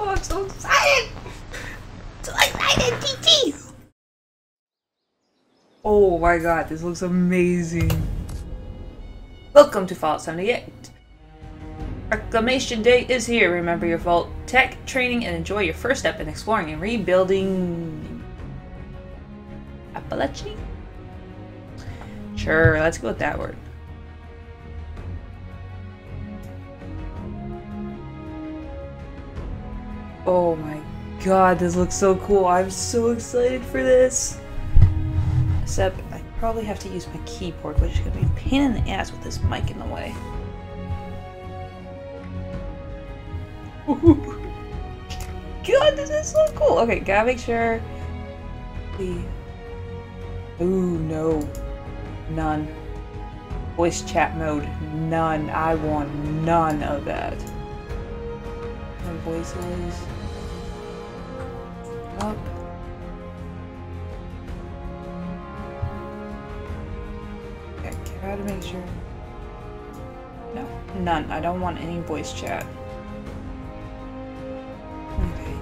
Oh, I'm so excited! So excited, TT! Oh my god, this looks amazing. Welcome to Fallout 76. Reclamation Day is here. Remember your Vault Tech training and enjoy your first step in exploring and rebuilding Appalachia? Sure, let's go with that word. Oh my god, this looks so cool. I'm so excited for this. Except I probably have to use my keyboard, which is going to be a pain in the ass with this mic in the way. God, this is so cool. Okay, gotta make sure we... Ooh, no. None. Voice chat mode. None. I want none of that. My voices. Up. Okay, gotta make sure. No, none. I don't want any voice chat. Okay.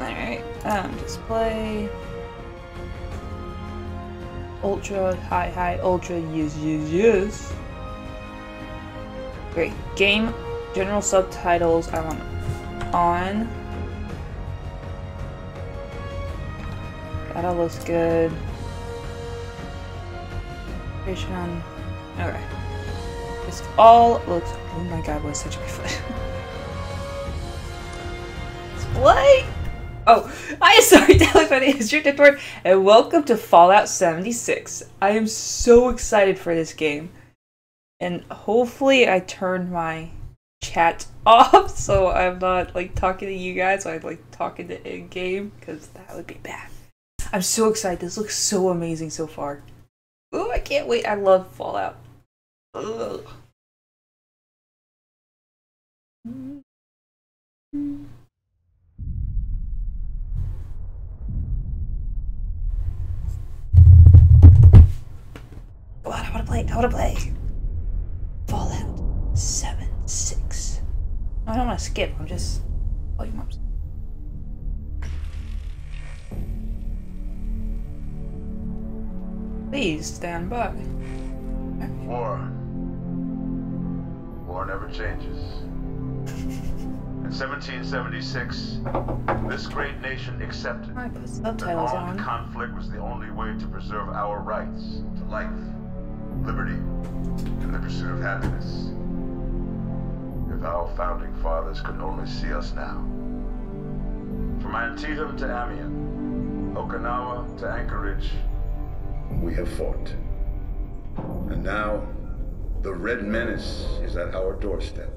Alright, um, display. Ultra, high, high, ultra, yes, yes, yes. Great. Game, general subtitles, I want on. That all looks good. Creation on. Okay. This all looks. Oh my god, what such a good foot. Display! Oh, hi, sorry, Telephony, it's your Discord, and welcome to Fallout 76. I am so excited for this game. And hopefully I turned my chat off so I'm not like talking to you guys, I'm like talking to in-game, because that would be bad. I'm so excited, this looks so amazing so far. Oh, I can't wait, I love Fallout. Ugh. Come on, I wanna play, I wanna play. Fallout 7 6. I don't wanna skip, I'm just playing up. Please stand by. War. War never changes. In 1776, this great nation accepted I put that armed on. conflict was the only way to preserve our rights to life, liberty, and the pursuit of happiness. If our founding fathers could only see us now. From Antietam to Amiens, Okinawa to Anchorage, we have fought. And now, the Red Menace is at our doorstep.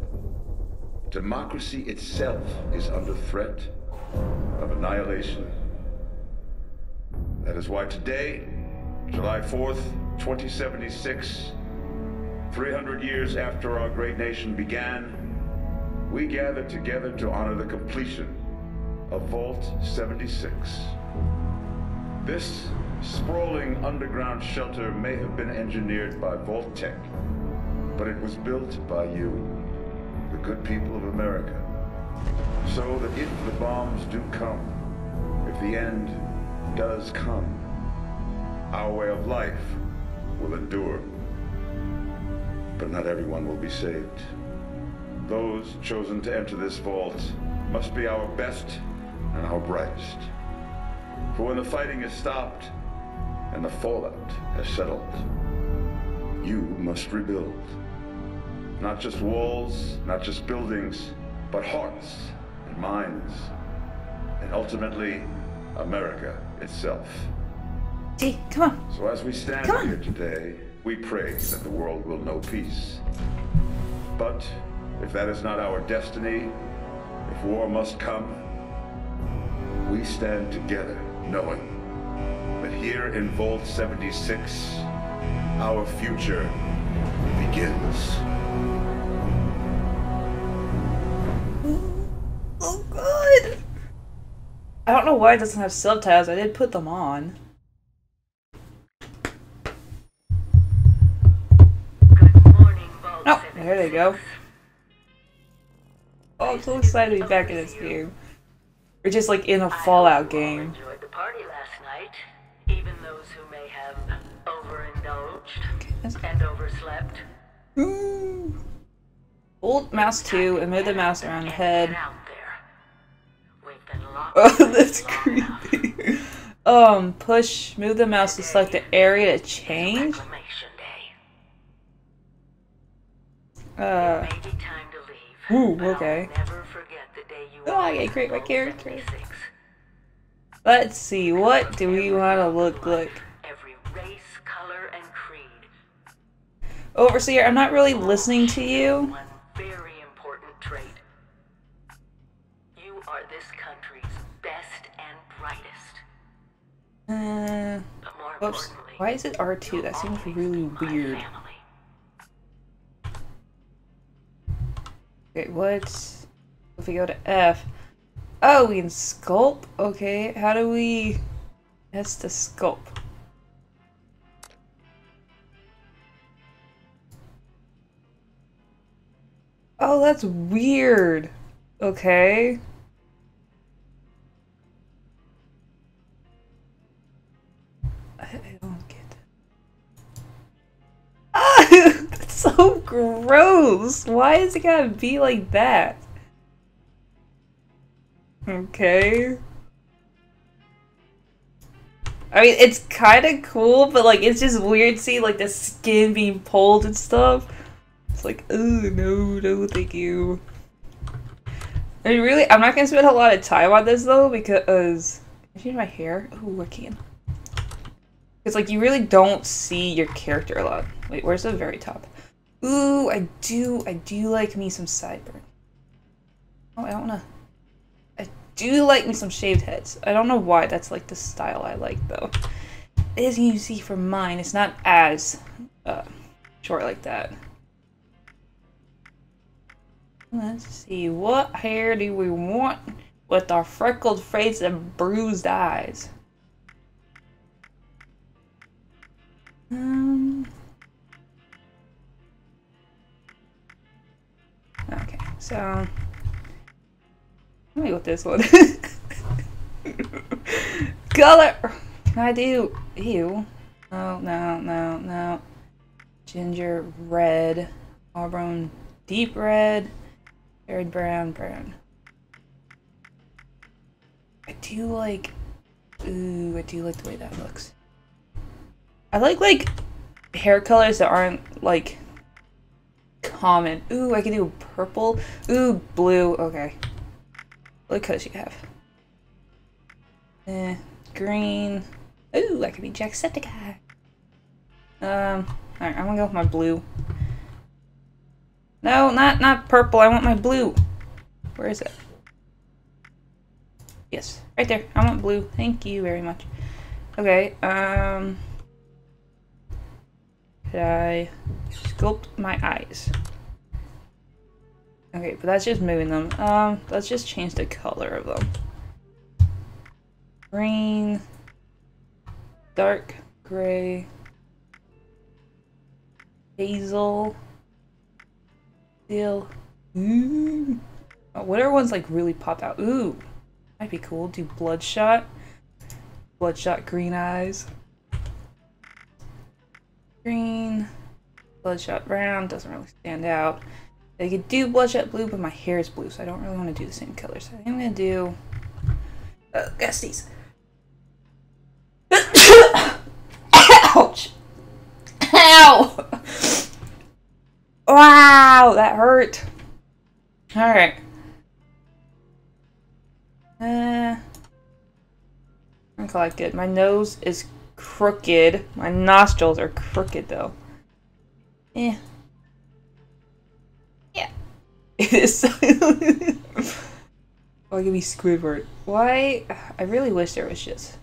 Democracy itself is under threat of annihilation. That is why today, July 4th, 2076, 300 years after our great nation began, we gather together to honor the completion of Vault 76. This sprawling underground shelter may have been engineered by Vault-Tec, but it was built by you, the good people of America. So that if the bombs do come, if the end does come, our way of life will endure. But not everyone will be saved. Those chosen to enter this vault must be our best and our brightest. For when the fighting is stopped and the fallout has settled, you must rebuild. Not just walls, not just buildings, but hearts and minds, and ultimately, America itself. See, come on. So as we stand here today, we pray that the world will know peace. But if that is not our destiny, if war must come, we stand together knowing that here in Vault 76, our future begins. Oh god! I don't know why it doesn't have subtitles. I did put them on. Good morning, Vault Oh, there there they go. Oh, I'm so excited to be back in this game. We're just like in a Fallout game. enjoyed the party last night, even those who may have overindulged and overslept. Ooh. Hold mouse 2 and move the mouse around the head. Out there. We've been locked Oh, that's creepy. Um, push, move the mouse to select the area to change. Uh, Ooh, okay. never forget the day you Oh, I gotta create my character. 76. let's see, what do we want to look like? Every race, color, and creed. Overseer, I'm not really listening to you. One very important trait. You are this country's best and brightest. Uh, whoops. Why is it R2? That seems really weird. Okay, what's... If we go to F... Oh, we can sculpt? Okay, how do we... That's the sculpt. Oh, that's weird. Okay. so gross. Why is it gotta be like that? Okay. I mean, it's kind of cool, but like, it's just weird seeing like the skin being pulled and stuff. It's like, oh no, no, thank you. I mean, really, I'm not gonna spend a lot of time on this though because I change my hair. Oh, I can. It's like you really don't see your character a lot. Wait, where's the very top? Ooh, I do, I do like me some sideburn. Oh, I don't wanna. I do like me some shaved heads. I don't know why that's like the style I like though. As you see from mine, it's not as uh, short like that. Let's see, what hair do we want with our freckled face and bruised eyes? Um. Okay, so let me with this one. Color. Can I do? Ew. No, no, no, no. Ginger red, auburn deep red, red brown, brown. I do like. Ooh, I do like the way that looks. I like like hair colors that aren't like common. Ooh, I can do purple. Ooh, blue. Okay. What colors you have? Eh, green. Ooh, I could be Jacksepticeye. Um, alright, I'm gonna go with my blue. No, not not purple. I want my blue. Where is it? Yes, right there. I want blue. Thank you very much. Okay, um... I sculpt my eyes? Okay, but that's just moving them. Um, let's just change the color of them. Green, dark gray, hazel, steel. Ooh. Oh, whatever ones like really pop out. Ooh, might be cool. Do bloodshot, bloodshot green eyes. Green, bloodshot brown doesn't really stand out. I could do bloodshot blue, but my hair is blue, so I don't really want to do the same color. So I think I'm gonna do. Uh, guess these. Ouch! Ow! Wow, that hurt. All right. Uh, I call it. My nose is crooked. My nostrils are crooked though. Eh. Yeah. Yeah. It is. oh, give me Squidward. Why? I really wish there was just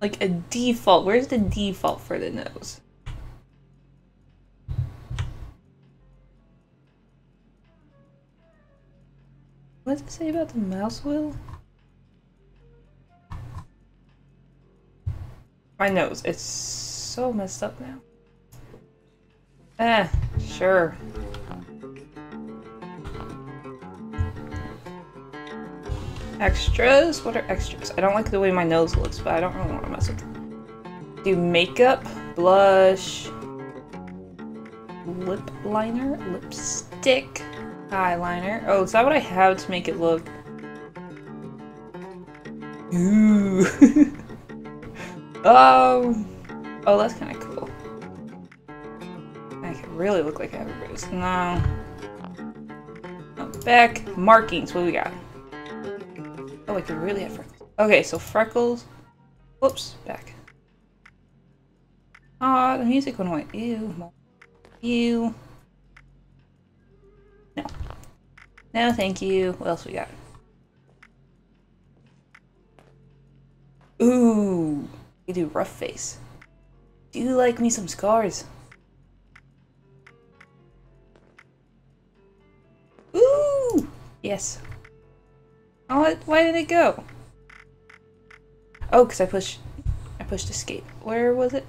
like a default. Where's the default for the nose? What does it say about the mouse wheel? My nose. It's so messed up now. Eh, sure. Extras? What are extras? I don't like the way my nose looks, but I don't really want to mess with it. Do makeup, blush, lip liner, lipstick, eyeliner. Oh, is that what I have to make it look? Ooh. oh. Oh, that's kind of cool. I could really look like I have a bruise. No. Oh, back. Markings. What do we got? Oh, I could really have freckles. Okay, so freckles. Whoops. Back. Aw, the music went away. Ew. Ew. No. No, thank you. What else we got? Ooh. You do rough face. Do you like me some scars? Ooh! Yes. Oh, why did it go? Oh, because I pushed... I pushed escape. Where was it?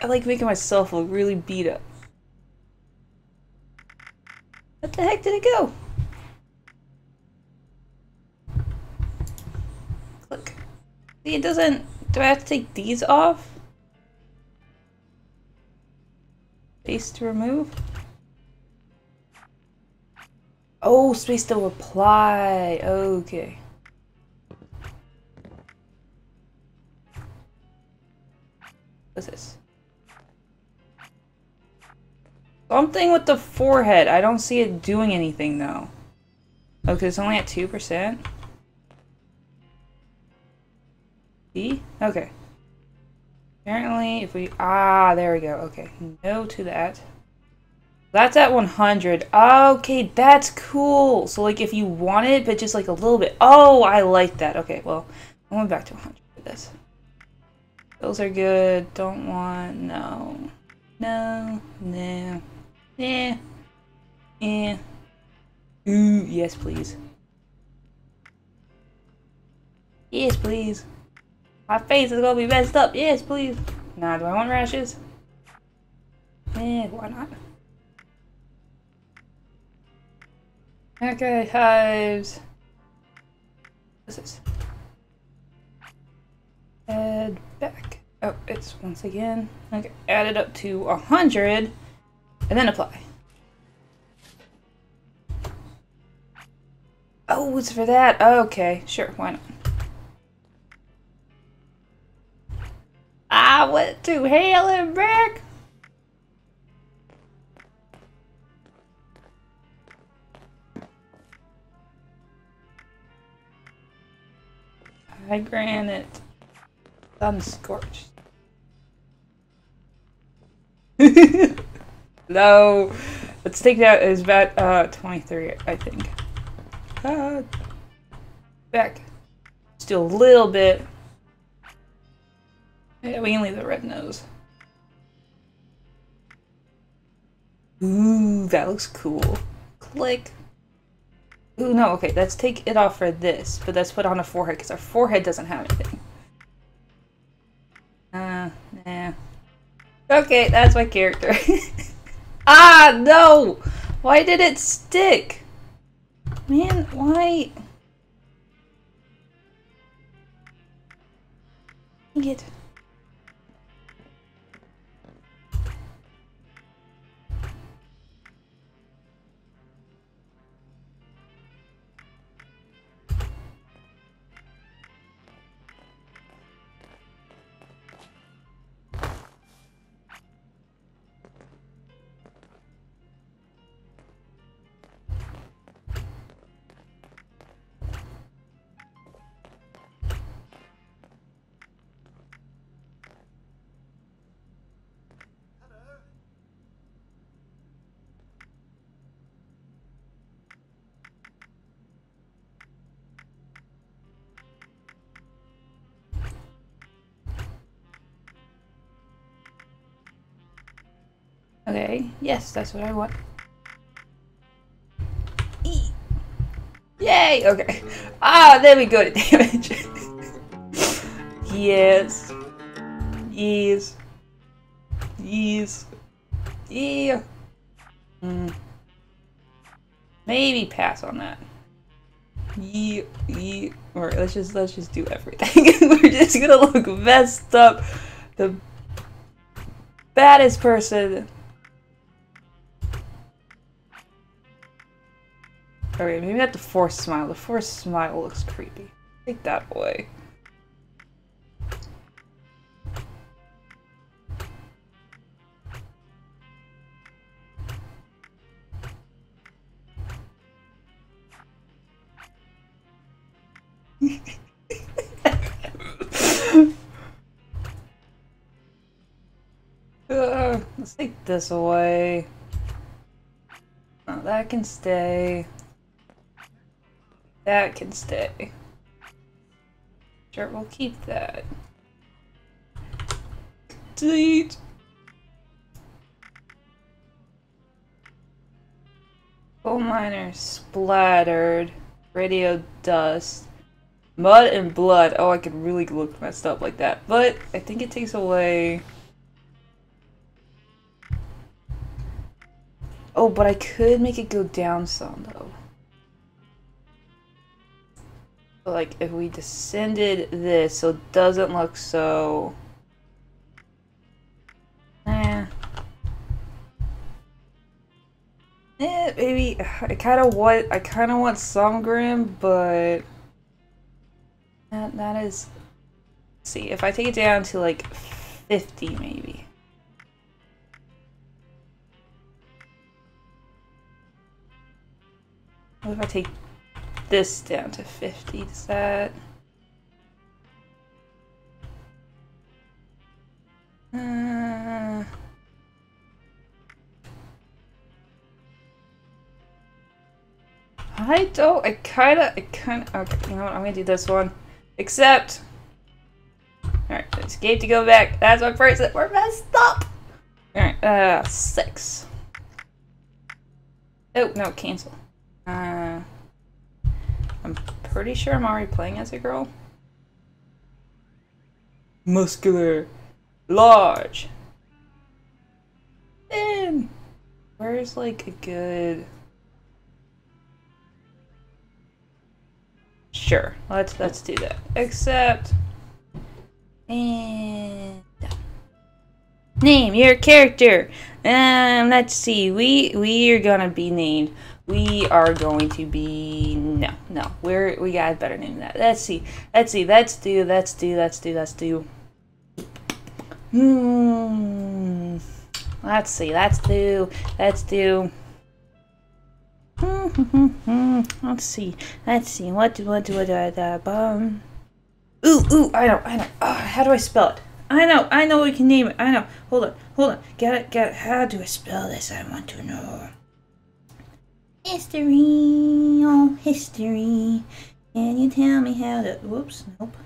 I like making myself look really beat up. What the heck did it go? Click. See, it doesn't... Do I have to take these off? Space to remove? Oh, space to apply. Okay. What's this? Something with the forehead. I don't see it doing anything though. Okay, it's only at 2%. E? Okay. Apparently, if we... Ah, there we go. Okay. No to that. That's at 100. Okay, that's cool. So, like, if you want it, but just, like, a little bit. Oh, I like that. Okay, well, I went back to 100 for this. Those are good. Don't want... No. No. No. Yeah. Yeah. Ooh, yes, please. Yes, please. My face is gonna be messed up. Yes, please. Nah, do I want rashes? Eh, why not? Okay, hives. What's this? Add back. Oh, it's once again. Okay, add it up to a hundred. And then apply. Oh, it's for that. Okay, sure, why not? I went to hell and back. High granite. Sun scorched. No. Let's take that as about uh, 23, I think. Uh, back. Still a little bit. Yeah, we can leave the red nose. Ooh, that looks cool. Click. Ooh, no, okay, let's take it off for this, but let's put on a forehead, because our forehead doesn't have anything. Uh, nah. Okay, that's my character. Ah, no! Why did it stick? Man, why? Get. Yes, that's what I want. Yay! Okay. Ah, there we go to damage. yes. Yes. Yes. Yeah. Mm. Maybe pass on that. Yeah, yeah. Or let's just let's just do everything. We're just gonna look messed up. The baddest person. Okay, maybe not the forced smile. The forced smile looks creepy. Take that away. let's take this away. Oh, that can stay. That can stay. Sure, we'll keep that. Delete. Coal miner splattered. Radio dust. Mud and blood. Oh, I could really look messed up like that. But I think it takes away... Oh, but I could make it go down some, though. Like, if we descended this so it doesn't look so... Eh. Eh, maybe... I kind of want... I kind of want some grim, but... That, that is... see, if I take it down to like 50 maybe. What if I take this down to 50? Does that... Uh... I don't, I kinda, I kinda, okay, you know what, I'm gonna do this one. Except, alright, escape to go back. That's my first, we're messed up! Alright, uh, six. Oh, no, cancel. Uh, I'm pretty sure I'm already playing as a girl. Muscular. Large. And where's like a good... Sure, let's let's do that. Except and name your character. Um, let's see. We we are gonna be named. We are going to be no no. We're we got a better name than that. Let's see. Let's see. Let's do. Let's do. Let's do. Let's do. Hmm. Let's see. Let's do. Let's do. Let's see. Let's see. What do what do what do I do? Um. Ooh ooh. I know. I know. Oh, how do I spell it? I know. I know. We can name it. I know. Hold on. Hold on. Get it. Get it. How do I spell this? I want to know. History. Oh, history. Can you tell me how to? Whoops. Nope.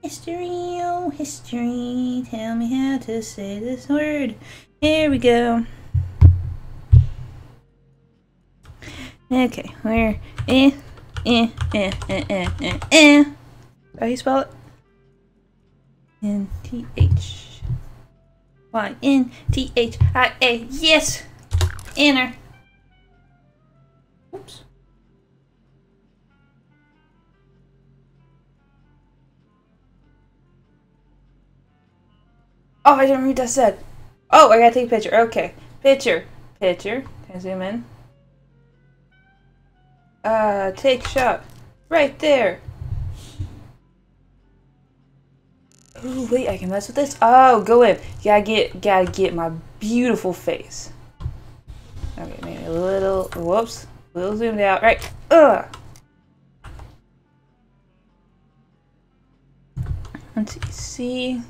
History. Oh, history. Tell me how to say this word. Here we go. Okay, where eh eh eh eh eh eh eh. How you spell it? N T H Y N T H I A. Yes. Enter. Oh, I didn't read that said. Oh, I gotta take a picture. Okay. Picture. Picture. Can I zoom in? Uh, take shot. Right there. Oh, wait, I can mess with this? Oh, go in. Gotta get, gotta get my beautiful face. Okay, maybe a little, whoops. A little zoomed out. Right. Ugh. Let's see.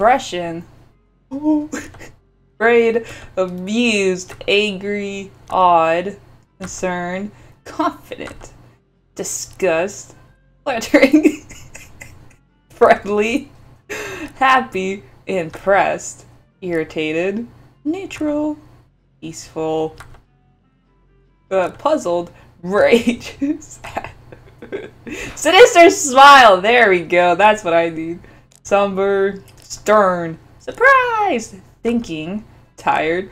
Expression. Afraid, amused, angry, odd, concerned, confident, disgust, flattering, friendly, happy, impressed, irritated, neutral, peaceful, uh, puzzled, rage. Sinister smile. There we go. That's what I need. Somber, stern, surprised, thinking, tired.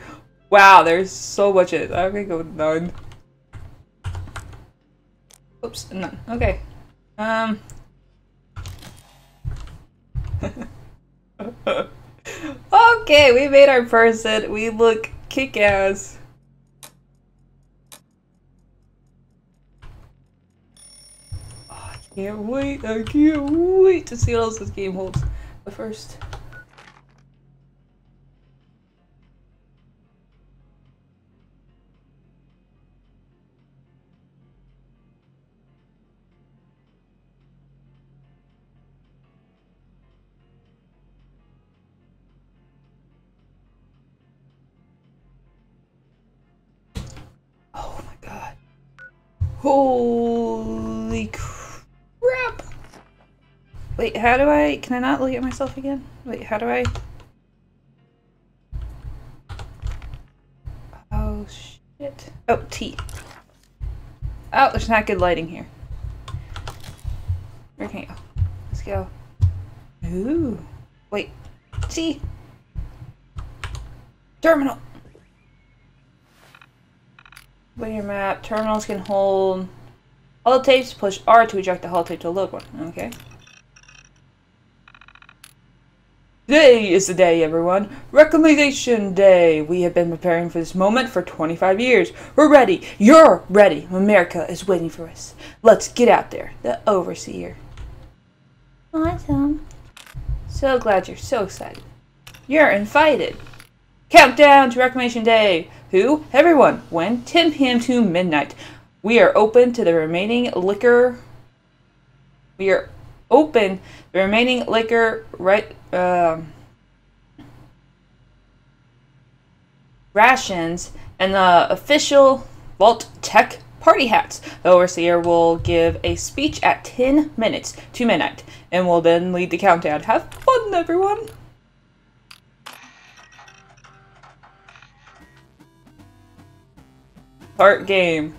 Wow, there's so much in it. I'm gonna go with none. Oops, none. Okay. Um. okay, we made our person. We look kick-ass. Oh, I can't wait. I can't wait to see what else this game holds. But first... Holy crap! Wait, how do I... Can I not look at myself again? Wait, how do I... Oh, shit. Oh, T. Oh, there's not good lighting here. Where can I go? Let's go. Ooh. Wait. T. Terminal. Linear map. Terminals can hold holotapes. Push R to eject the holotape to load one. Okay. Today is the day, everyone. Reclamation Day. We have been preparing for this moment for 25 years. We're ready. You're ready. America is waiting for us. Let's get out there. The Overseer. Awesome. So glad you're so excited. You're invited. Countdown to Reclamation Day. Who? Everyone. When? 10 p.m. to midnight. We are open to the remaining liquor. We are open the remaining liquor right um, rations and the official Vault Tech party hats. The overseer will give a speech at 10 minutes to midnight and will then lead the countdown. Have fun, everyone! Start game.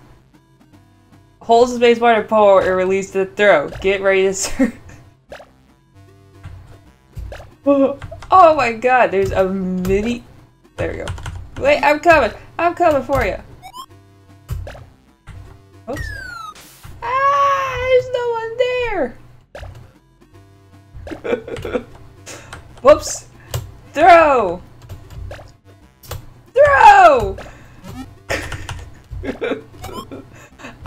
Hold the space bar to pull or release the throw. Get ready to serve. oh my god, there's a mini. There we go. Wait, I'm coming. I'm coming for you. Oops. Ah, there's no one there. Whoops. Throw.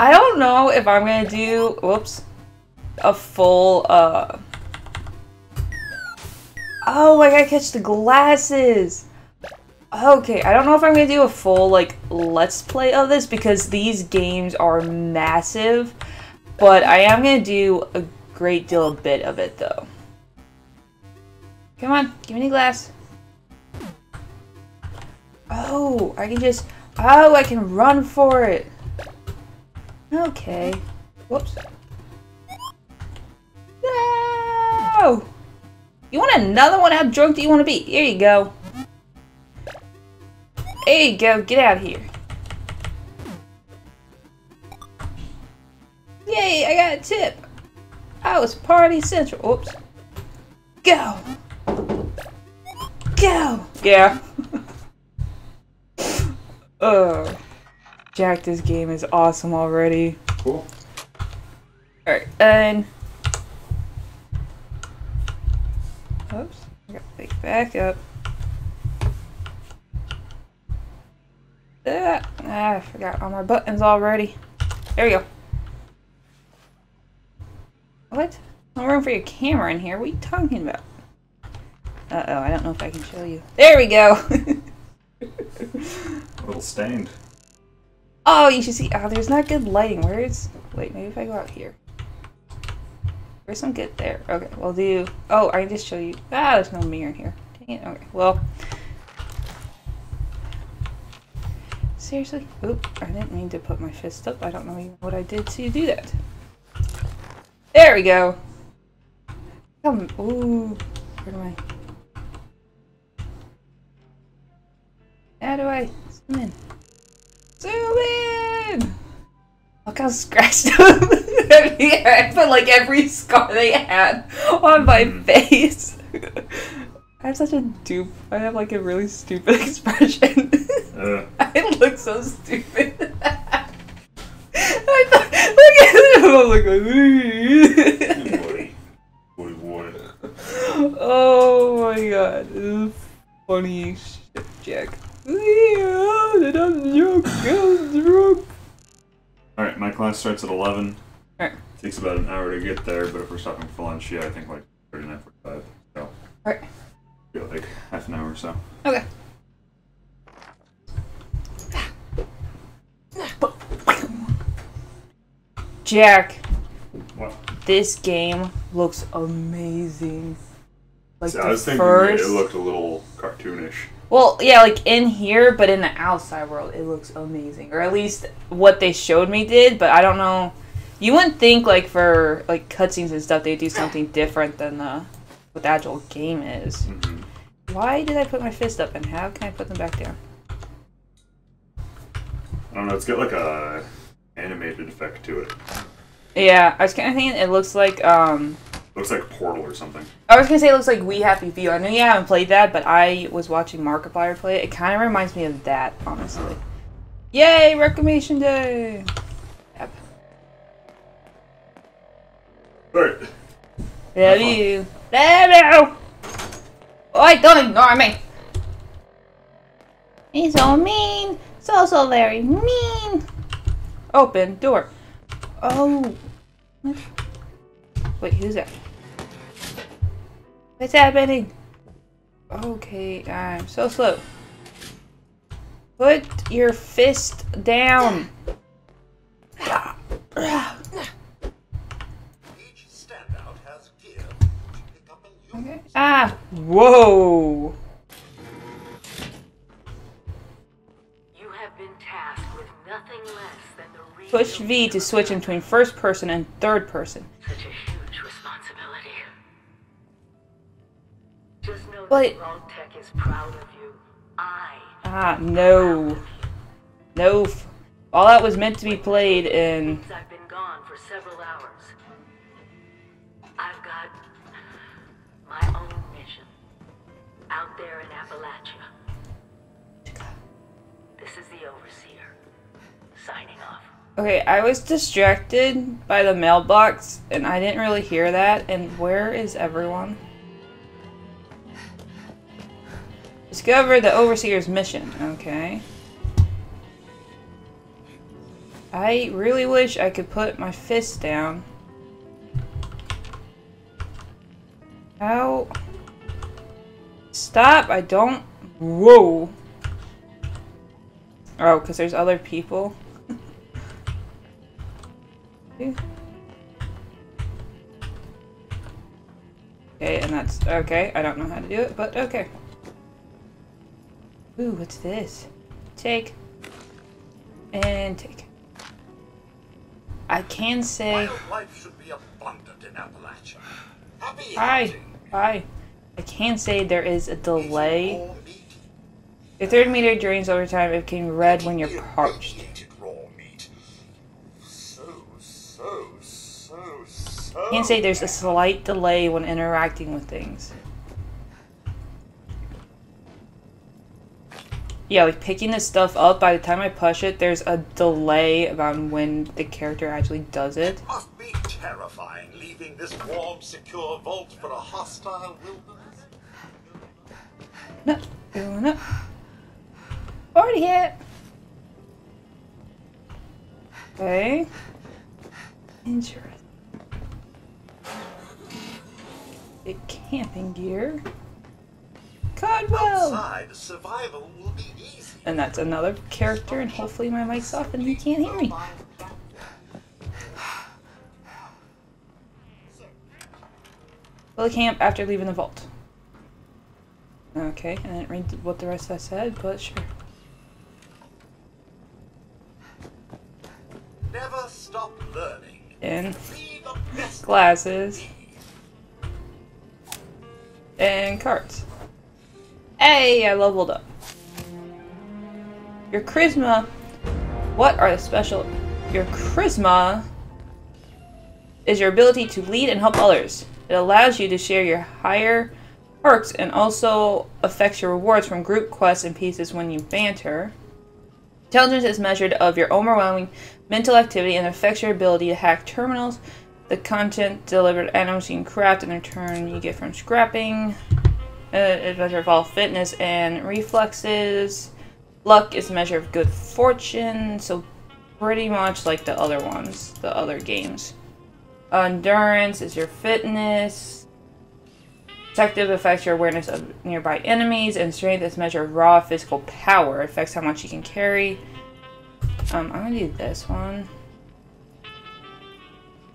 I don't know if I'm gonna do, whoops, a full, uh, oh, I gotta catch the glasses. Okay, I don't know if I'm gonna do a full, like, let's play of this because these games are massive, but I am gonna do a great deal of bit of it, though. Come on, give me the glass. Oh, I can just, oh, I can run for it. Okay. Whoops. No! You want another one? How drunk do you want to be? Here you go. There you go. Get out of here. Yay, I got a tip. I was party central. Oops. Go. Go. Yeah. Ugh. Jack, this game is awesome already. Cool. Alright, and... Oops, I gotta pick back up. Ah, ah, I forgot all my buttons already. There we go. What? No room for your camera in here. What are you talking about? Uh-oh, I don't know if I can show you. There we go! A little stained. Oh, you should see. Oh, there's not good lighting. Where is? Wait, maybe if I go out here. There's some good there. Okay, we'll do. Oh, I can just show you. Ah, there's no mirror in here. Dang it. Okay, well. Seriously? Oop, I didn't mean to put my fist up. I don't know even what I did to do that. There we go. Come. Ooh. Where do I? How do I zoom in? Zoom in! Look how scratched up. I put like every scar they had on my face. I have such a dupe. I have like a really stupid expression. Uh, I look so stupid. I thought, look at him. I'm like, oh my god, this is funny shit, Jack. Yeah, that I'm drunk. I'm drunk. Alright, my class starts at 11. Alright. Takes about an hour to get there, but if we're stopping for lunch, yeah, I think like 39, 45. So, Alright. feel like half an hour or so. Okay. Jack, What? this game looks amazing. Like the I was thinking first. it looked a little cartoonish. Well, yeah, like in here, but in the outside world, it looks amazing. Or at least what they showed me did, but I don't know. You wouldn't think like for like cutscenes and stuff they do something different than uh, what the actual game is. hmm Why did I put my fist up and how can I put them back down? I don't know, it's got like a animated effect to it. Yeah, I was kind of thinking it looks like um. Looks like Portal or something. I was gonna say it looks like We Happy Few. I know you haven't played that, but I was watching Markiplier play it. It kind of reminds me of that, honestly. Yay, Reclamation Day! Yep. Alright. Love Have fun. you. Love you! Oh, Oi, don't ignore me! He's so mean! So, so very mean! Open door. Oh. Wait, who's that? What's happening? Okay, I'm so slow. Put your fist down. Each standout has gear to pick up and use. Okay. Ah! Whoa! You have been tasked with nothing less than the Push V to switch between first person and third person. But- Vault-Tec is proud of you. I Ah, no. No. All that was meant to be played in. I've been gone for several hours. I've got my own mission out there in Appalachia. This is the Overseer. Signing off. Okay, I was distracted by the mailbox and I didn't really hear that. And where is everyone? Discover the Overseer's mission. Okay. I really wish I could put my fist down. How? Stop! I don't. Whoa! Oh, because there's other people. Okay, and that's okay. I don't know how to do it, but okay. Ooh, what's this? Take. And take. I can say Wildlife should be abundant in Appalachia. Happy. Hi. I can say there is a delay. Your third meter drains over time. It became red when you're parched. So. Can say there's a slight delay when interacting with things. Yeah, like picking this stuff up, by the time I push it, there's a delay about when the character actually does it. Must be terrifying leaving this warm, secure vault for a hostile wilderness. No, no, no. Already hit. Okay. Interesting. The camping gear. Codwell! Outside, survival will be easy. And that's another character, and hopefully my mic's off and he can't hear me. Will camp after leaving the vault. Okay, I didn't read what the rest of that said, but sure. Never stop learning. And Be the best. glasses. And cards. Hey, I leveled up. Your charisma. What are the special? Your charisma is your ability to lead and help others. It allows you to share your higher perks and also affects your rewards from group quests and pieces when you banter. Intelligence is measured of your overwhelming mental activity and affects your ability to hack terminals. The content delivered items you can craft and in return you get from scrapping. Uh, is measure of all fitness and reflexes. Luck is a measure of good fortune, so pretty much like the other ones, the other games. Endurance is your fitness. Perception affects your awareness of nearby enemies, and strength is a measure of raw physical power. It affects how much you can carry. Um, I'm gonna do this one.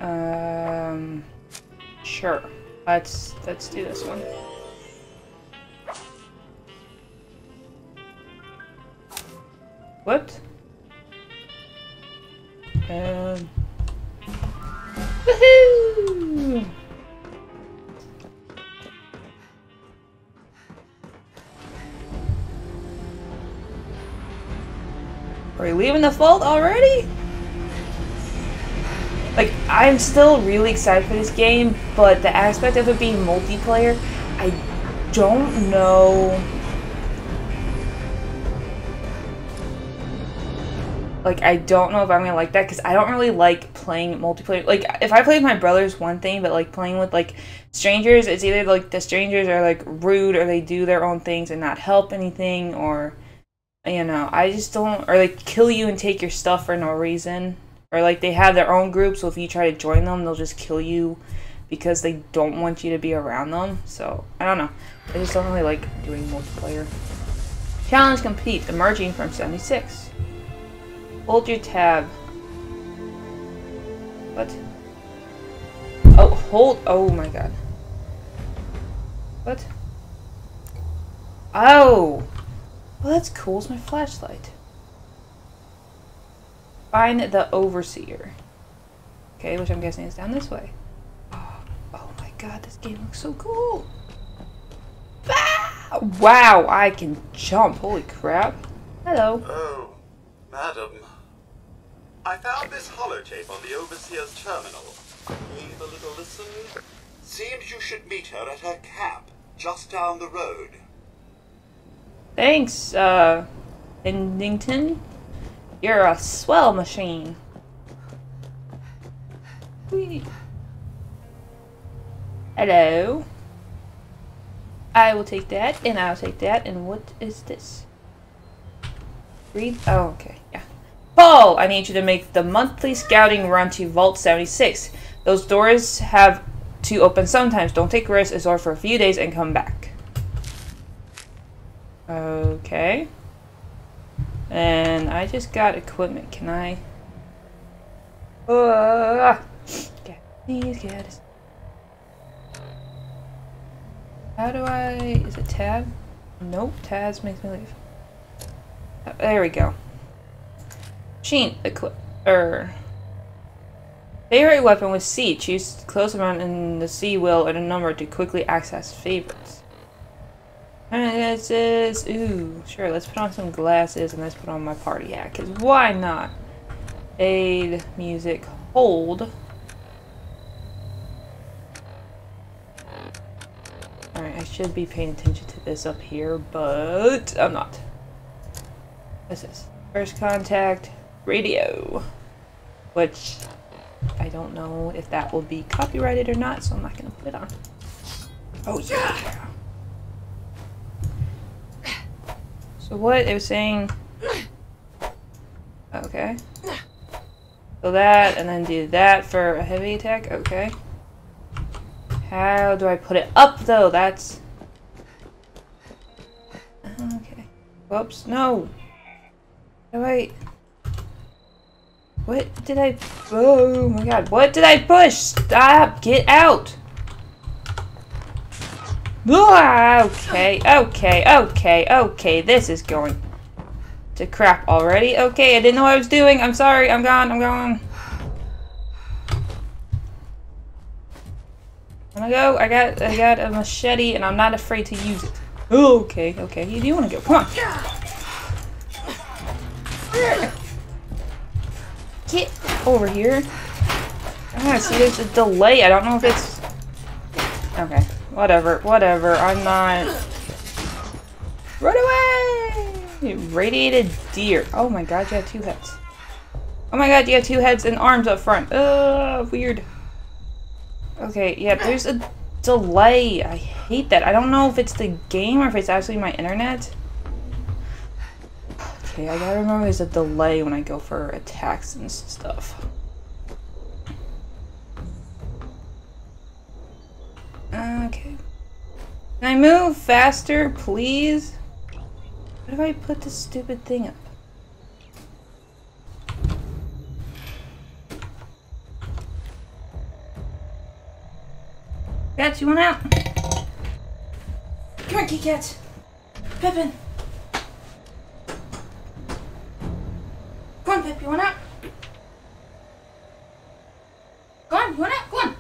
Um, sure. Let's let's do this one. What? Um. Woohoo! Are we leaving the vault already? Like, I'm still really excited for this game, but the aspect of it being multiplayer, I don't know. Like, I don't know if I'm gonna like that because I don't really like playing multiplayer. Like, if I play with my brothers, one thing, but like playing with like strangers, it's either like the strangers are like rude or they do their own things and not help anything, or you know, I just don't, or like kill you and take your stuff for no reason. Or like they have their own group, so if you try to join them, they'll just kill you because they don't want you to be around them. So, I don't know. I just don't really like doing multiplayer. Challenge complete, emerging from 76. Hold your tab. What? Oh, hold, oh my god. What? Oh! Well, that's cool. It's my flashlight. Find the overseer. Okay, which I'm guessing is down this way. Oh, oh my god, this game looks so cool. Ah! Wow, I can jump. Holy crap. Hello. Oh, madam. I found this holotape on the Overseer's terminal. Gave a little listen. Seems you should meet her at her camp, just down the road. Thanks, uh, Endington. You're a swell machine. Whee. Hello. I will take that, and I'll take that, and what is this? Read. Oh, okay, yeah. Paul, I need you to make the monthly scouting run to Vault 76. Those doors have to open sometimes. Don't take risks. Over for a few days and come back. Okay. And I just got equipment. Can I? Uh, get these guys. How do I? Is it tab? Nope. Tabs makes me leave. There we go. Machine equip. Er. Favorite weapon with C. Choose close amount in the C wheel and a number to quickly access favorites. And this is, ooh, sure, let's put on some glasses and let's put on my party hat, because why not? Aid, music, hold. Alright, I should be paying attention to this up here, but I'm not. This? First contact, radio. Which, I don't know if that will be copyrighted or not, so I'm not going to put it on. Oh yeah! So what it was saying Okay. So that and then do that for a heavy attack, okay. How do I put it up though? That's Okay. Whoops, no. Wait. What did I Oh my god, what did I push? Stop! Get out! Ah, okay, okay, okay, okay. This is going to crap already. Okay, I didn't know what I was doing. I'm sorry. I'm gone. I'm gone. I'm gonna go. I got I got a machete and I'm not afraid to use it. Okay, okay. You do want to go. Come on. Get over here. Ah, see, there's a delay. I don't know if it's... Okay. Whatever, whatever. I'm not. Run away! Radiated deer. Oh my god, you have two heads. Oh my god, you have two heads and arms up front. Ugh, weird. Okay, yeah, there's a delay. I hate that. I don't know if it's the game or if it's actually my internet. Okay, I gotta remember there's a delay when I go for attacks and stuff. Okay. Can I move faster, please? What if I put this stupid thing up? Cats, you want out? Come here, kitty cats. Pippin. Come on, Pip, you want out? Go on, you want out? Go on.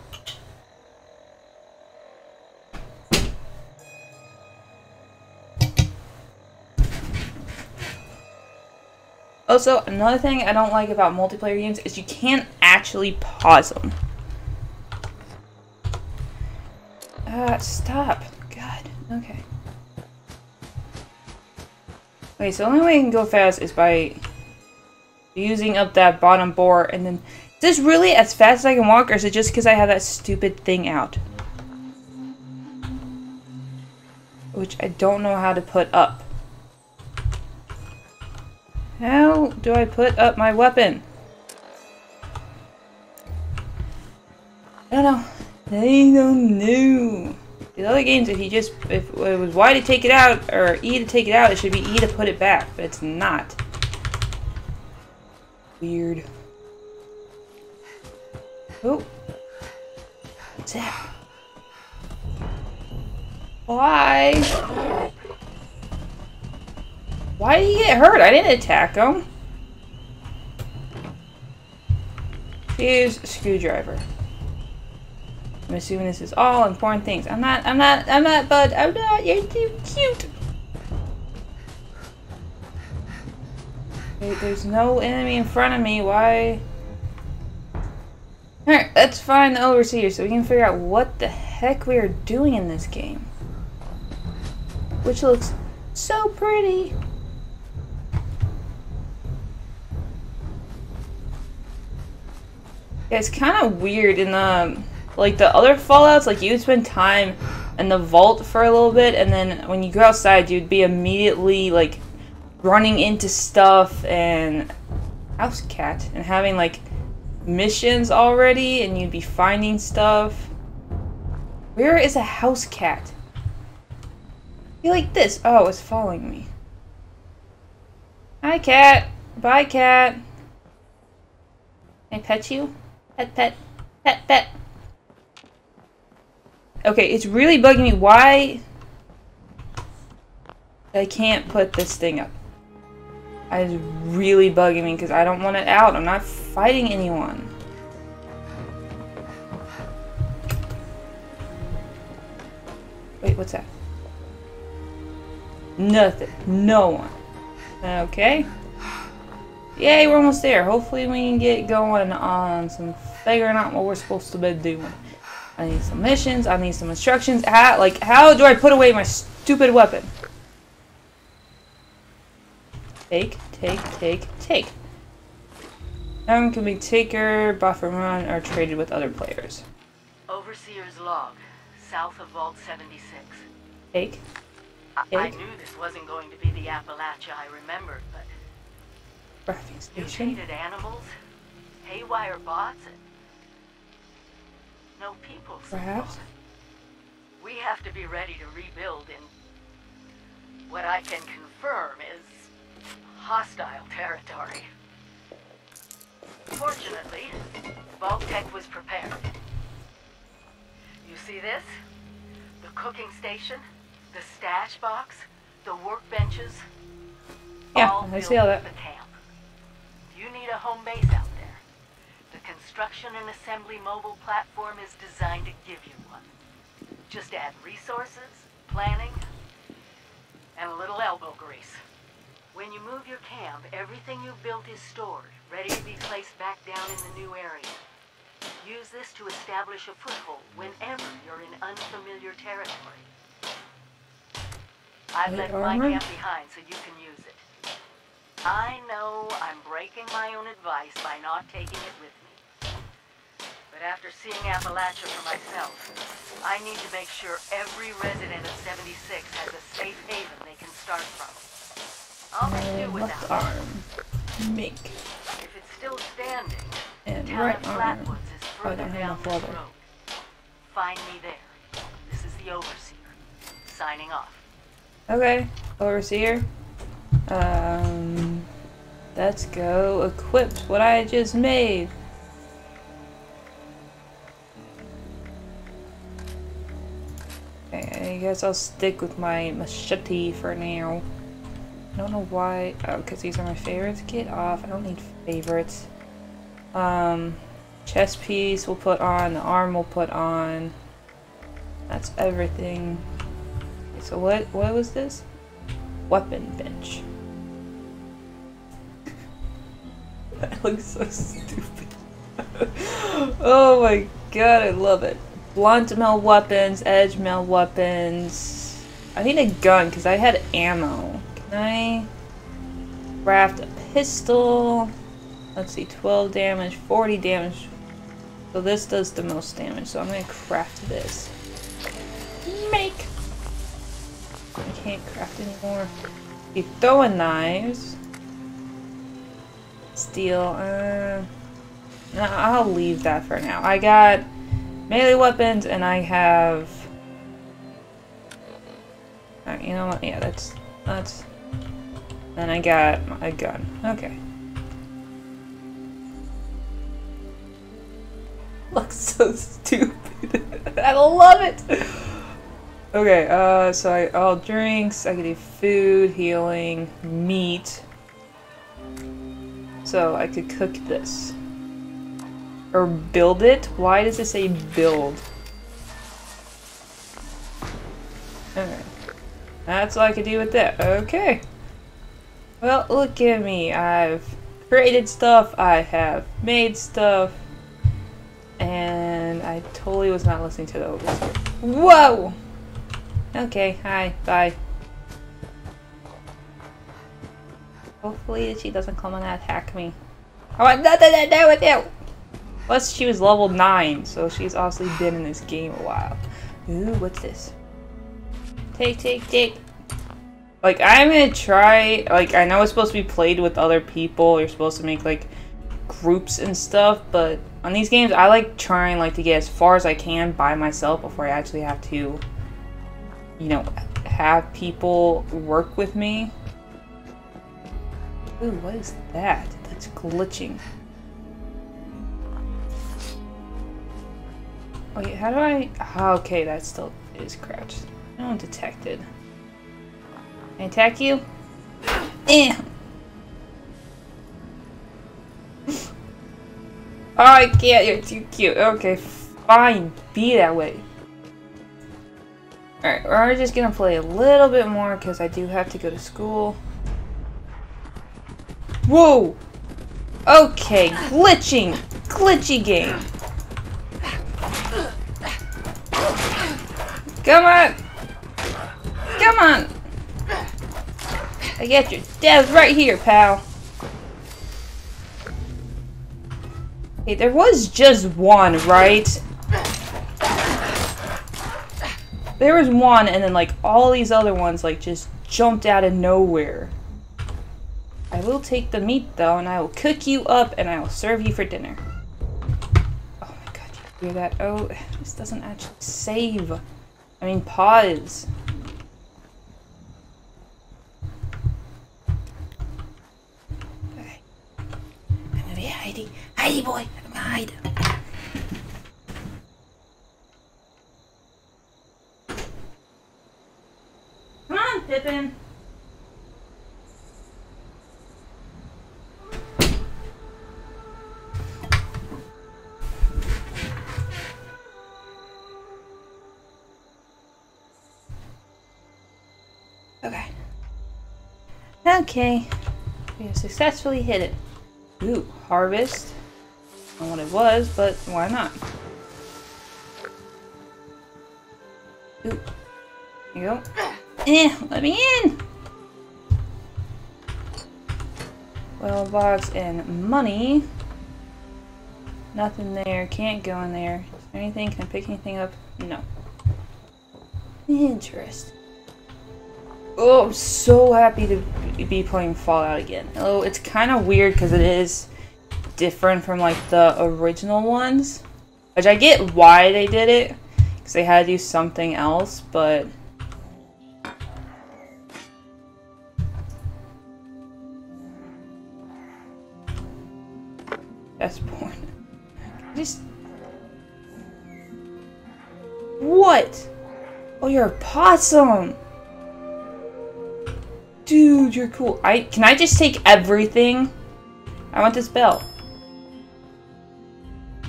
Also, another thing I don't like about multiplayer games is you can't actually pause them. Ah, stop. God. Okay. Wait, so the only way I can go fast is by using up that bottom boar and then... Is this really as fast as I can walk or is it just because I have that stupid thing out? Which I don't know how to put up. How do I put up my weapon? I don't know. I don't know. The other games, if you just, if it was Y to take it out, or E to take it out, it should be E to put it back, but it's not. Weird. Oh. Why? Why did he get hurt? I didn't attack him. A screwdriver. I'm assuming this is all important things. I'm not, I'm not, I'm not, bud. I'm not. You're too cute. Wait, there's no enemy in front of me. Why? Alright, let's find the overseer so we can figure out what the heck we are doing in this game. Which looks so pretty. Yeah, it's kind of weird in the like the other Fallout's. Like you'd spend time in the vault for a little bit, and then when you go outside, you'd be immediately like running into stuff and house cat and having like missions already, and you'd be finding stuff. Where is a house cat? You like this? Oh, it's following me. Hi, cat. Bye, cat. Can I pet you? Pet, pet, pet, pet. Okay, it's really bugging me. Why I can't put this thing up? Is really bugging me because I don't want it out. I'm not fighting anyone. Wait, what's that? Nothing. No one. Okay. Yay, we're almost there. Hopefully we can get going on some figuring out what we're supposed to be doing. I need some missions. I need some instructions. How, like, how do I put away my stupid weapon? Take, take, take, take. Item can be taker, buffer run, or traded with other players. Overseer's log, south of Vault 76. Take. I, I knew this wasn't going to be the Appalachia I remembered, but Crafting station. mutated animals, haywire bots, and no people. Perhaps. We have to be ready to rebuild in what I can confirm is hostile territory. Fortunately, Vault-Tec was prepared. You see this? The cooking station, the stash box, the workbenches. Yeah, all I see all that. the camp. You need a home base out there. The construction and assembly mobile platform is designed to give you one. Just add resources, planning, and a little elbow grease. When you move your camp, everything you've built is stored, ready to be placed back down in the new area. Use this to establish a foothold whenever you're in unfamiliar territory. I've left my camp behind so you can use it. I know I'm breaking my own advice by not taking it with me. But after seeing Appalachia for myself, I need to make sure every resident of 76 has a safe haven they can start from. I'll make do And left arm. Make. If it's still standing, And right arm. I don't have enough road. Find me there. This is the Overseer. Signing off. Okay, overseer. Um, let's go equip what I just made. Okay, I guess I'll stick with my machete for now. I don't know why. Oh, because these are my favorites. Get off. I don't need favorites. Um, chest piece we'll put on. The arm we'll put on. That's everything. Okay, so what what was this? Weapon bench. that looks so stupid. oh my god, I love it. Blunt melee weapons, edge melee weapons. I need a gun because I had ammo. I craft a pistol? Let's see, 12 damage, 40 damage. So this does the most damage, so I'm gonna craft this. Make! I can't craft anymore. Be throwing knives. Steel, uh... No, I'll leave that for now. I got melee weapons and I have... Alright, you know what? Yeah, that's... That's... Then I got a gun. Okay. Looks so stupid. I love it! Okay, uh, so I, all drinks, I can do food, healing, meat. So I could cook this. Or build it? Why does it say build? Okay. That's all I could do with that. Okay. Well, look at me. I've created stuff, I have made stuff, and I totally was not listening to the overseer. Whoa! Okay, hi, bye. Hopefully she doesn't come and attack me. Oh, I want nothing to do with you! Plus, she was level 9, so she's obviously been in this game a while. Ooh, what's this? Take, take, take. Like, I'm gonna try, like, I know it's supposed to be played with other people, you're supposed to make, like, groups and stuff, but on these games, I like trying, like, to get as far as I can by myself before I actually have to, you know, have people work with me. Ooh, what is that? That's glitching. Yeah, how do I... ah, okay, that still is crouched. No one detected. I attack you? Eh. oh, I can't. You're too cute. Okay, fine. Be that way. Alright, we're just gonna play a little bit more because I do have to go to school. Whoa! Okay, glitching! Glitchy game! Come on! Come on! I got your death right here, pal. Hey, there was just one, right? There was one, and then, like, all these other ones, like, just jumped out of nowhere. I will take the meat, though, and I will cook you up, and I will serve you for dinner. Oh my god, you hear that? Oh, this doesn't actually save. I mean, pause. Hidey boy! I'm gonna hide. Come on, Pippin! Okay. Okay. We have successfully hit it. Ooh, harvest. Know what it was, but why not? Ooh. Here you go. Eh, let me in! Well, box and money. Nothing there. Can't go in there. There anything? Can I pick anything up? No. Interesting. Oh, I'm so happy to be playing Fallout again. Oh, it's kind of weird because it is different from like the original ones. Which I get why they did it. Because they had to do something else, but... That's porn. Just... What? Oh, you're a possum! Dude, you're cool. I Can I just take everything? I want this bell.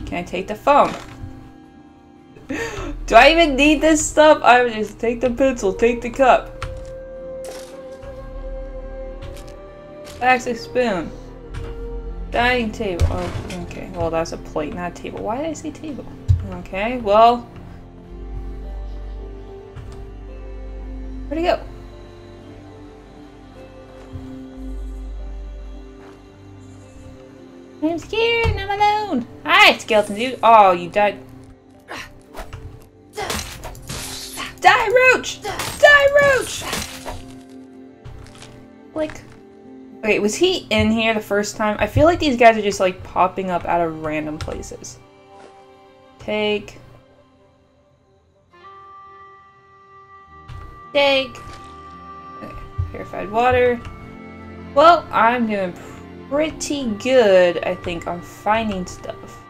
Can I take the phone? Do I even need this stuff? I would just take the pencil, take the cup. Plastic spoon. Dining table. Oh, okay. Well, that's a plate, not a table. Why did I say table? Okay, well. Where'd he go? I'm scared I'm alone. Hi, skeleton dude. Oh, you died. Die, Roach! Die, Roach! Like, okay, was he in here the first time? I feel like these guys are just like popping up out of random places. Take. Take. Okay, purified water. Well, I'm doing pretty good, I think, on finding stuff.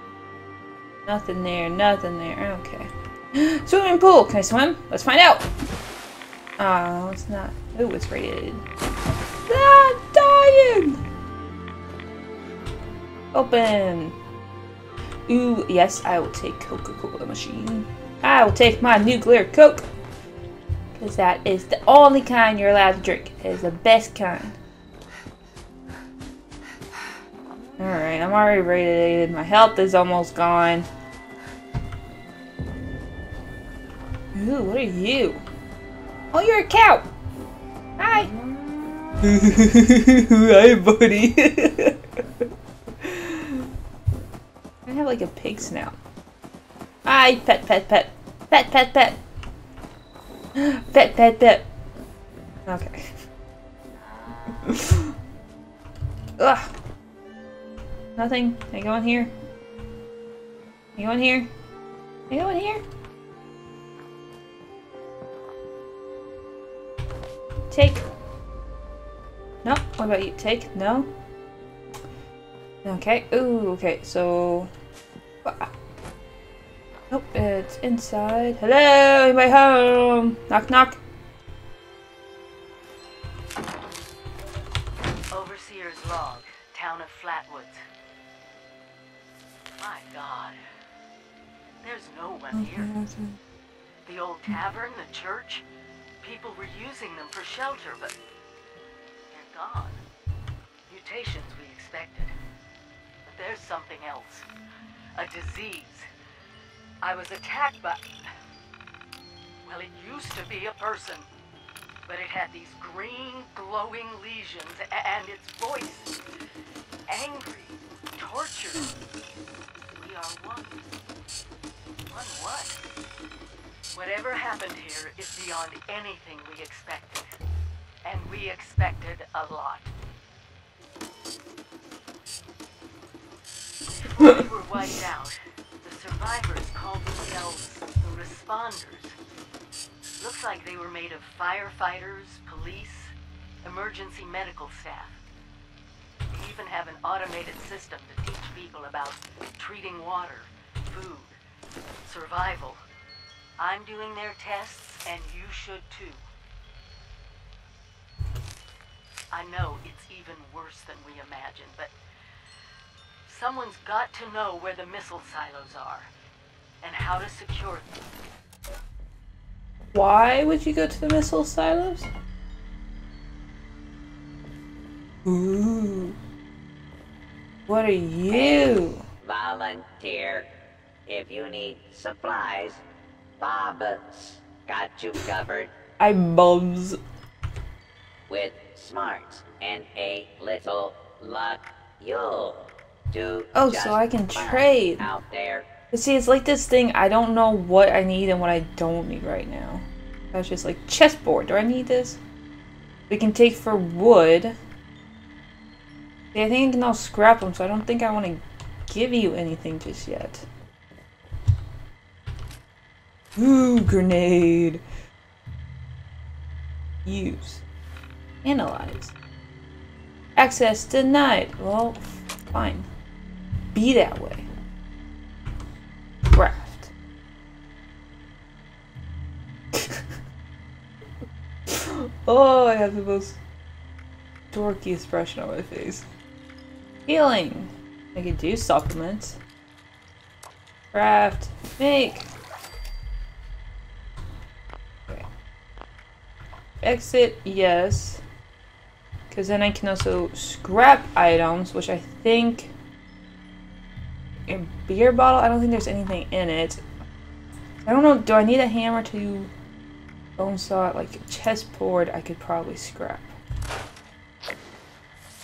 Nothing there, nothing there. Okay. Swimming pool! Can I swim? Let's find out! Oh, it's not. Oh, it's rated. Ah, dying! Open! Ooh, yes, I will take Coca-Cola machine. I will take my nuclear Coke! Because that is the only kind you're allowed to drink. It is the best kind. Alright, I'm already radiated. My health is almost gone. Ooh, what are you? Oh, you're a cow! Hi! Hi, buddy! I have like a pig snout. Hi, pet, pet, pet. Pet, pet, pet. Pet, pet, pet. Okay. Ugh. Nothing. Can I go in here? Can I go in here? Can I go in here? Take. No. What about you? Take. No. Okay. Ooh. Okay. So. Ah. Nope. It's inside. Hello. Anybody home? Knock. Knock. There's no one here. The old tavern, the church, people were using them for shelter, but they're gone. Mutations we expected. But there's something else. A disease. I was attacked by... Well, it used to be a person. But it had these green, glowing lesions, and its voice... Angry, tortured. We are one. One what? Whatever happened here is beyond anything we expected. And we expected a lot. Before we were wiped out, the survivors called themselves the Responders. Looks like they were made of firefighters, police, emergency medical staff. They even have an automated system to teach people about treating water, food, survival. I'm doing their tests, and you should too. I know it's even worse than we imagined, but someone's got to know where the missile silos are and how to secure them. Why would you go to the missile silos? Ooh. What are you? volunteer. If you need supplies, Bob's got you covered I'm Bob's. with smarts and a little luck. You'll do. Oh, so I can trade. out there. But see, it's like this thing. I don't know what I need and what I don't need right now. That's just like chessboard. Do I need this? We can take for wood. I think I can all scrap them, so I don't think I want to give you anything just yet. Ooh, grenade. Use. Analyze. Access denied. Well, fine. Be that way. Craft. oh, I have the most dorky expression on my face. Healing. I could do supplements. Craft. Make. Exit, yes. Because then I can also scrap items, which I think... A beer bottle? I don't think there's anything in it. I don't know, do I need a hammer to bone saw it? Like chessboard, I could probably scrap.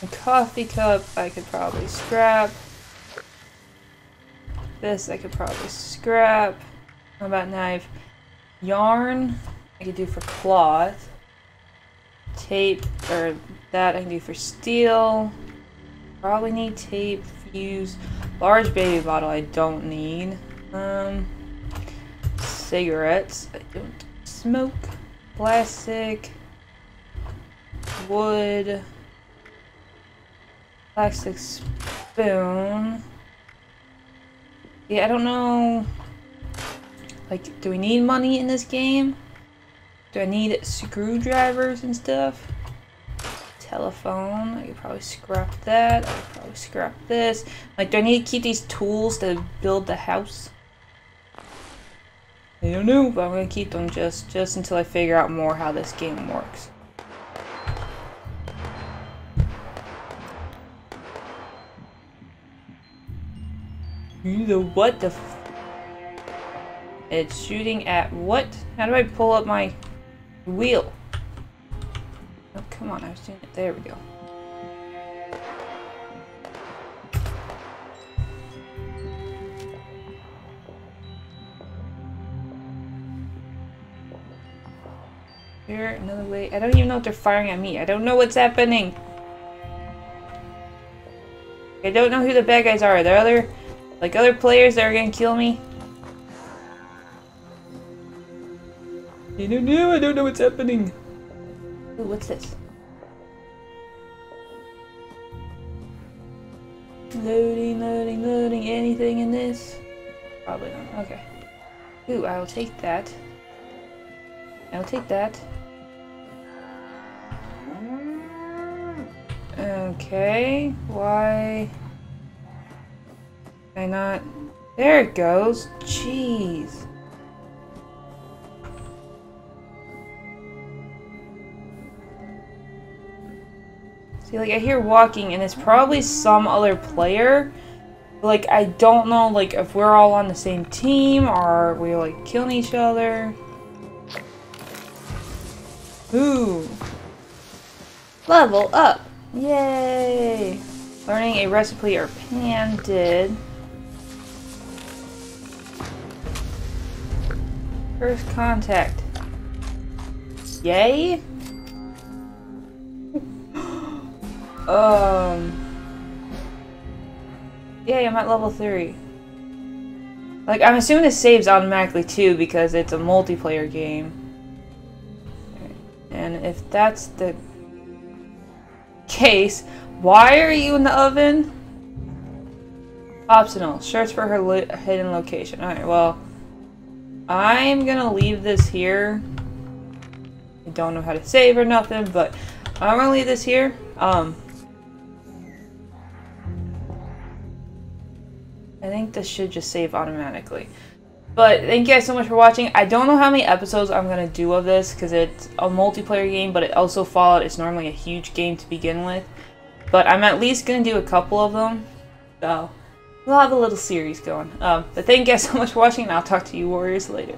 A coffee cup, I could probably scrap. This, I could probably scrap. How about knife? Yarn, I could do for cloth. Tape, or that I can do for steel. Probably need tape, fuse. Large baby bottle I don't need. Um, cigarettes. I don't smoke. Plastic. Wood. Plastic spoon. Yeah, I don't know. Like, do we need money in this game? Do I need screwdrivers and stuff? Telephone. I could probably scrap that. I could probably scrap this. Like, do I need to keep these tools to build the house? I don't know, but I'm gonna keep them just just until I figure out more how this game works. The what the It's shooting at what? How do I pull up my wheel? Oh, come on, I was doing it. There we go. Here, another way. I don't even know if they're firing at me. I don't know what's happening. I don't know who the bad guys are. Are there other, like other players that are gonna kill me? I don't know. I don't know what's happening. Ooh, what's this? Loading, loading, loading. Anything in this? Probably not. Okay. Ooh, I will take that. I'll take that. Okay, why? I not? There it goes. Jeez. See, like, I hear walking, and it's probably some other player. But, like, I don't know, like, if we're all on the same team, or we're, like, killing each other. Ooh. Level up. Yay. Learning a recipe or pan did. First contact. Yay. Um. Yeah, I'm at level 3. Like, I'm assuming this saves automatically too because it's a multiplayer game. And if that's the case, why are you in the oven? Optional. Search for her lo hidden location. Alright, well, I'm gonna leave this here. I don't know how to save or nothing, but I'm gonna leave this here. Um, I think this should just save automatically. But thank you guys so much for watching. I don't know how many episodes I'm going to do of this because it's a multiplayer game, but it also Fallout is normally a huge game to begin with. But I'm at least going to do a couple of them. So, we'll have a little series going. Um, but thank you guys so much for watching, and I'll talk to you warriors later.